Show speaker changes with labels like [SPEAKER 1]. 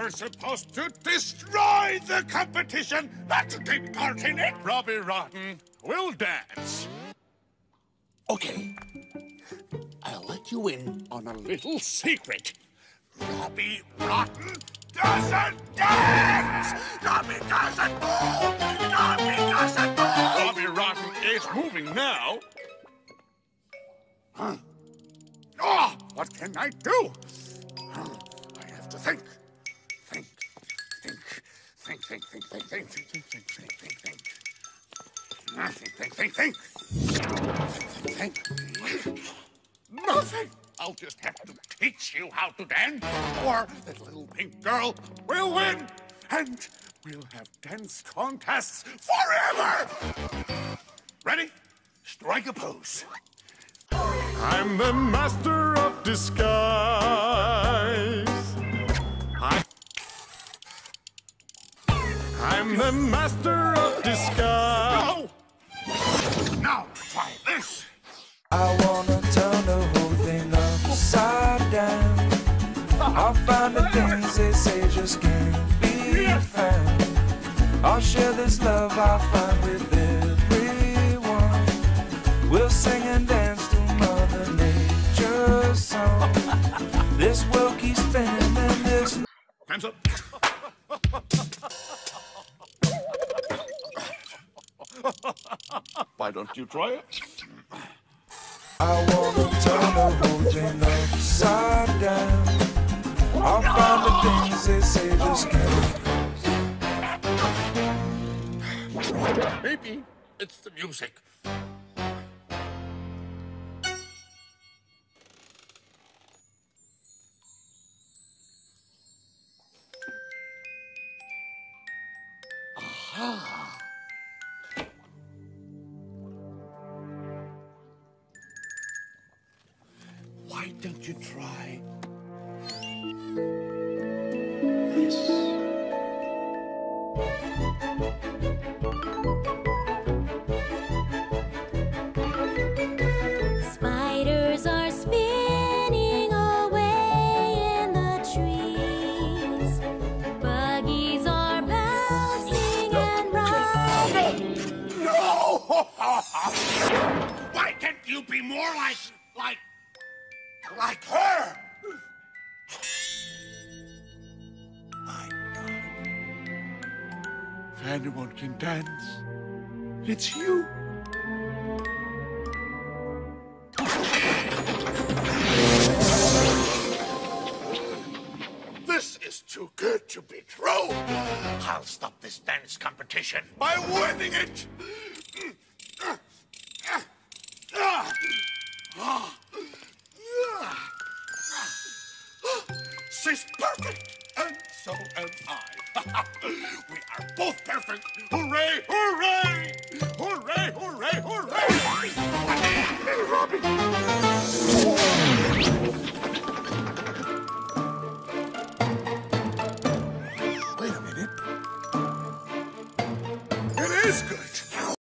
[SPEAKER 1] were supposed to destroy the competition, not to take part in it.
[SPEAKER 2] Robbie Rotten we'll dance.
[SPEAKER 1] Okay. I'll let you in on a little secret. Robbie Rotten doesn't dance! Robbie doesn't move! Robbie doesn't move!
[SPEAKER 2] Robbie Rotten is moving now.
[SPEAKER 1] Huh? Oh, what can I do? I have to think, think, think, think, think, think, think, think, think, think, think, think. Think, think, think, think. Nothing. I'll just have to teach you how to dance, or that little pink girl will win, and we'll have dance contests forever. Ready? Strike a pose.
[SPEAKER 2] I'm the master of disguise. I'm the master of disguise.
[SPEAKER 1] No! Now, try this.
[SPEAKER 3] I wanna turn the whole thing upside down. I'll find the things they say just can't be found. I'll share this love I find with everyone. We'll sing and dance to Mother Nature's song. This world keeps spinning and there's no
[SPEAKER 1] Hands up.
[SPEAKER 2] Why don't you try it?
[SPEAKER 3] I wanna turn the whole thing upside down. I'll find the things they say just can't.
[SPEAKER 1] Maybe it's the music.
[SPEAKER 4] Bouncing and riding.
[SPEAKER 1] No! Why can't you be more like, like, like her? My God. If anyone can dance, it's you. This is too good to be true. I'll stop this dance competition by winning it. She's perfect, and so am I. we are both perfect. Hooray! Hooray! Hooray! Hooray! Hooray! Robin!